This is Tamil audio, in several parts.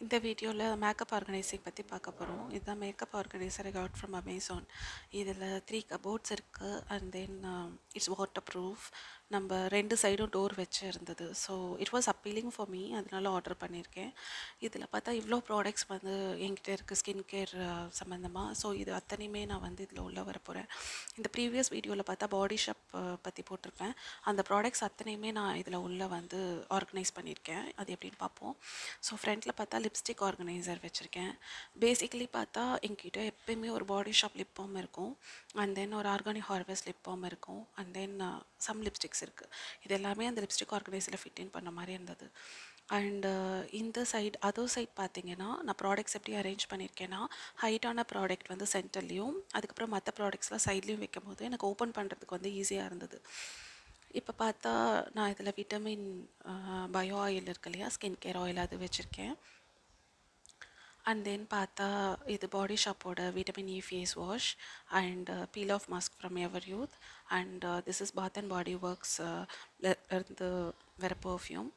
இந்த வீடியோவில் மேக்கப் ஆர்கனைசிங் பற்றி பார்க்க போகிறோம் இதுதான் makeup organiser I got from Amazon இதில் த்ரீ கபோர்ட்ஸ் இருக்குது and then it's water proof நம்ம ரெண்டு சைடும் டோர் வச்சு இருந்தது so it was appealing for me அதனால ஆர்டர் பண்ணியிருக்கேன் இதில் பார்த்தா இவ்வளோ ப்ராடக்ட்ஸ் வந்து என்கிட்ட இருக்குது ஸ்கின் கேர் சம்மந்தமாக ஸோ இது அத்தனையுமே நான் வந்து இதில் உள்ள வர போகிறேன் இந்த ப்ரீவியஸ் வீடியோவில் பார்த்தா பாடி ஷாப் பற்றி போட்டிருப்பேன். அந்த ப்ராடக்ட்ஸ் அத்தனையுமே நான் இதில் உள்ள வந்து ஆர்கனைஸ் பண்ணியிருக்கேன் அது எப்படின்னு பார்ப்போம். ஸோ ஃப்ரண்ட்டில் பார்த்தா லிப்ஸ்டிக் ஆர்கனைசர் வச்சுருக்கேன். பேசிக்கலி பார்த்தா என்கிட்ட எப்பயுமே ஒரு பாடி ஷாப் லிப் பாம் இருக்கும். அண்ட் தென் ஒரு ஆர்கானிக் ஹார்வெஸ்ட் லிப் பாம் இருக்கும். அண்ட் தென் சம் லிப்ஸ்டிக்ஸ் இருக்குது இது எல்லாமே அந்த லிப்ஸ்டிக் ஆர்கனைசரில் ஃபிட் இன் பண்ண மாதிரி இருந்தது. அண்டு இந்த சைட் அதர் சைட் பார்த்தீங்கன்னா நான் ப்ராடக்ட்ஸ் எப்படி அரேஞ்ச் பண்ணியிருக்கேன்னா ஹைட்டான ப்ராடக்ட் வந்து சென்டர்லேயும் அதுக்கப்புறம் மற்ற ப்ராடக்ட்ஸ்லாம் சைட்லேயும் வைக்கும் போது எனக்கு ஓப்பன் பண்ணுறதுக்கு வந்து ஈஸியாக இருந்தது. இப்போ பார்த்தா நான் இதில் விட்டமின் பயோ ஆயில் இருக்கு இல்லையா ஸ்கின் கேர் ஆயில் அது வச்சுருக்கேன். அண்ட் தென் பார்த்தா இது பாடி ஷாப்போட vitamin E face wash and peel off mask from ever youth and this is bath and body works இருந்து வர பர்ஃப்யூம்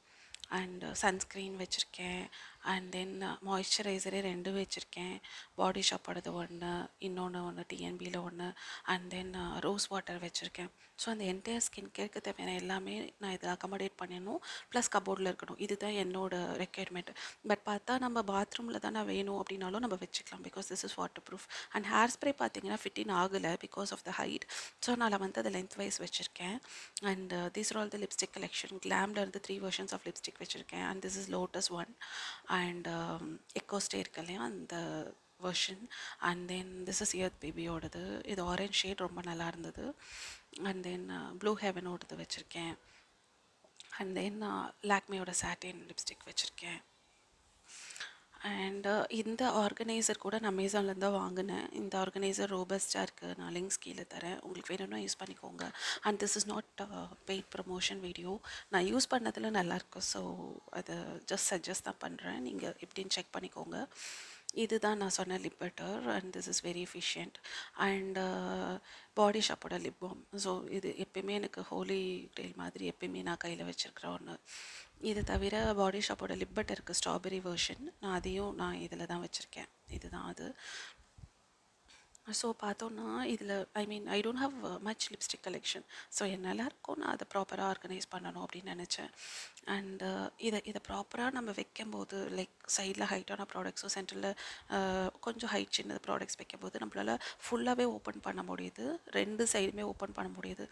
அண்ட் சன்ஸ்க்ரீன் வச்சுருக்கேன். அண்ட் தென் மாய்ஸ்சரைசரே ரெண்டு வச்சுருக்கேன். பாடி ஷாப்போடது ஒன்று இன்னொன்று ஒன்று டிஎன்பியில் ஒன்று and then rose uh, water வச்சுருக்கேன். ஸோ அந்த என்டையர் ஸ்கின் கேருக்கு தேவையான எல்லாமே நான் இதில் அக்கமடேட் பண்ணிடணும். ப்ளஸ் கபோர்டில் இருக்கணும். இதுதான் என்னோடய ரெக்குயர்மெண்ட் பட் பார்த்தா நம்ம பாத்ரூமில் தானே வேணும் அப்படின்னாலும் நம்ம வச்சுக்கலாம். Because this is waterproof and hair spray பார்த்தீங்கன்னா ஃபிட்டின் ஆகலை because of the height so நான் வந்து அதை லென்த் வைஸ் வச்சுருக்கேன். And this all the lipstick collection கிளாம்லேருந்து three versions of lipstick வச்சுருக்கேன். And this is lotus one and eco stay இருக்கு இல்லையா அந்த version and then this is earth பேபியோடது இது ஆரஞ்ச் ஷேட் ரொம்ப நல்லா இருந்தது அண்ட் தென் ப்ளூ uh, ஹெவனோடது வச்சுருக்கேன். அண்ட் தென் லாக்மியோட uh, சாட்டின் லிப்ஸ்டிக் வச்சுருக்கேன். அண்ட் uh, இந்த ஆர்கனைசர் கூட நான் அமேசான்லேருந்து தான் வாங்கினேன். இந்த ஆர்கனைசர் ரோபஸ்டாக இருக்குது நான் லிங்க்ஸ் கீழே தரேன். உங்களுக்கு வேணும்னா யூஸ் பண்ணிக்கோங்க. And this is not paid promotion video நான் யூஸ் பண்ணதில் நல்லாயிருக்கும் ஸோ அதை ஜஸ்ட் சஜஸ்ட் தான் பண்ணுறேன் நீங்கள் எப்படின்னு செக் பண்ணிக்கோங்க. இதுதான் நான் சொன்ன lip butter and this is very efficient and body ஷாப்போட லிப் பாம் ஸோ இது எப்பயுமே எனக்கு ஹோலி டெயில் மாதிரி எப்பயுமே நான் கையில் வச்சுருக்கிற ஒன்று இது தவிர பாடி ஷாப்போட லிப் பட்டர் இருக்குது ஸ்ட்ராபெரி வேர்ஷன் நான் அதையும் நான் இதில் தான் வச்சுருக்கேன். இதுதான் அது. ஸோ பார்த்தோன்னா இதில் I mean I don't have much lipstick collection so என்னால் இருக்கும் நான் அதை ப்ராப்பராக ஆர்கனைஸ் பண்ணணும் அப்படின்னு நினச்சேன். அண்டு uh, இதை இதை ப்ராப்பராக நம்ம வைக்கும்போது லைக் சைடில் ஹைட்டான ப்ராடக்ட்ஸும் சென்டரில் கொஞ்சம் ஹைட் சின்ன ப்ராடக்ட்ஸ் வைக்கும்போது நம்மளால் ஃபுல்லாகவே ஓப்பன் பண்ண முடியுது. ரெண்டு சைடுமே ஓப்பன் பண்ண முடியுது.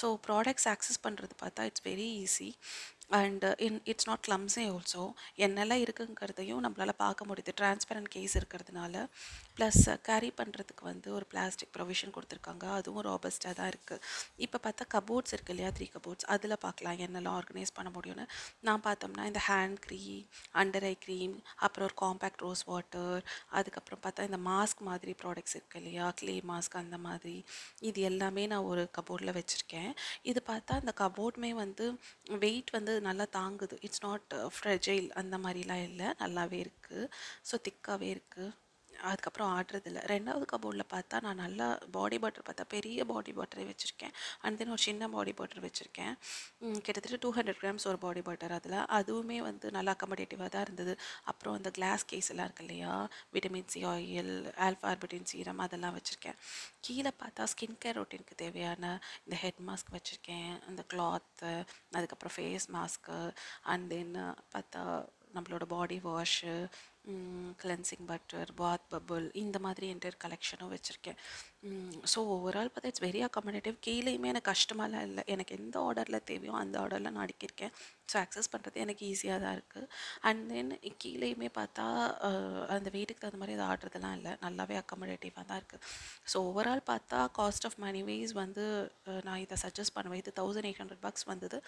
ஸோ ப்ராடக்ட்ஸ் ஆக்சஸ் பண்ணுறது பார்த்தா it's very easy and in it's not clumsy also என்னெல்லாம் இருக்குங்கிறதையும் நம்மளால் பார்க்க முடியுது. டிரான்ஸ்பரண்ட் கேஸ் இருக்கிறதுனால. ப்ளஸ் கேரி uh, பண்ணுறதுக்கு வந்து ஒரு பிளாஸ்டிக் ப்ரொவிஷன் கொடுத்துருக்காங்க. அதுவும் ராபஸ்டாக தான் இருக்குது இப்போ பார்த்தா கபோர்ட்ஸ் இருக்குது இல்லையா? த்ரீ கபோர்ட்ஸ் அதில் பார்க்கலாம் என்னெல்லாம் ஆர்கனைஸ் பண்ண முடியும்னு. நான் பார்த்தோம்னா இந்த hand cream under eye cream அப்புறம் ஒரு காம்பேக்ட் ரோஸ் வாட்டர் அதுக்கப்புறம் பார்த்தா இந்த மாஸ்க் மாதிரி ப்ராடக்ட்ஸ் இருக்குது இல்லையா? க்ளே மாஸ்க் அந்த மாதிரி. இது எல்லாமே நான் ஒரு கபோர்டில் வச்சுருக்கேன். இது பார்த்தா இந்த கபோர்டுமே வந்து வெயிட் வந்து நல்லா தாங்குது. இட்ஸ் நாட் ஃப்ரெஜைல் அந்த மாதிரிலாம் இல்லை. நல்லாவே இருக்குது ஸோ திக்காகவே இருக்குது அதுக்கப்புறம் ஆடுறதில்ல. ரெண்டாவது கபோர்டில் பார்த்தா நான் நல்லா பாடி பாட்டர் பார்த்தா பெரிய பாடி பட்டரை வச்சுருக்கேன். அண்ட் தென் ஒரு சின்ன பாடி பட்டர் வச்சுருக்கேன். கிட்டத்தட்ட டூ ஹண்ட்ரட் கிராம்ஸ் ஒரு பாடி பாட்டர் அதில். அதுவுமே வந்து நல்லா அக்கமடேட்டிவாக தான் இருந்தது. அப்புறம் அந்த கிளாஸ் கேஸ் எல்லாம் இருக்கு இல்லையா? Vitamin C oil alpha arbutin serum அதெல்லாம் வச்சுருக்கேன். கீழே பார்த்தா ஸ்கின் கேர் ரொட்டீனுக்கு தேவையான இந்த ஹெட் மாஸ்க் வச்சுருக்கேன். அந்த கிளாத்து அதுக்கப்புறம் ஃபேஸ் மாஸ்க்கு அண்ட் தென் பார்த்தா நம்மளோட body wash cleansing butter bath bubble இந்த மாதிரி என்டையர் கலெக்ஷனும் வச்சுருக்கேன். ஸோ ஓவரால் பார்த்தா இட்ஸ் வெரி அக்காமடேட்டிவ் கீழேயுமே எனக்கு கஷ்டமாலாம் இல்லை. எனக்கு எந்த ஆர்டரில் தேவையோ அந்த ஆர்டரில் நான் அடிக்கிருக்கேன் ஸோ அக்சஸ் பண்ணுறது எனக்கு ஈஸியாக தான் இருக்குது அண்ட் தென் கீழேயுமே பார்த்தா அந்த வீட்டுக்கு தகுந்த மாதிரி அது ஆடுறதுலாம் இல்லை. நல்லாவே அக்கமடேட்டிவாக தான் இருக்குது ஸோ ஓவரால் பார்த்தா காஸ்ட் ஆஃப் மணி வைஸ் வந்து நான் இதை சஜஸ்ட் பண்ணுவேன். இது தௌசண்ட் எயிட் ஹண்ட்ரட் பாக்ஸ் வந்தது.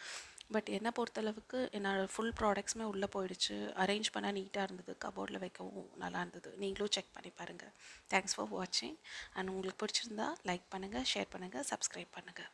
பட் என்னை பொறுத்தளவுக்கு என்னோடய ஃபுல் ப்ராடக்ட்ஸுமே உள்ளே போயிடுச்சு. அரேஞ்ச் பண்ணால் நீட்டாக இருந்தது. கபோர்ட் போர்டில் வைக்கவும் நல்லா இருந்தது. நீங்களும் செக் பண்ணி பாருங்கள் தேங்க்ஸ் ஃபார் வாட்சிங் அண்ட் உங்களுக்கு பிடிச்சிருந்தா லைக் பண்ணுங்கள் ஷேர் பண்ணுங்கள் சப்ஸ்கிரைப் பண்ணுங்கள்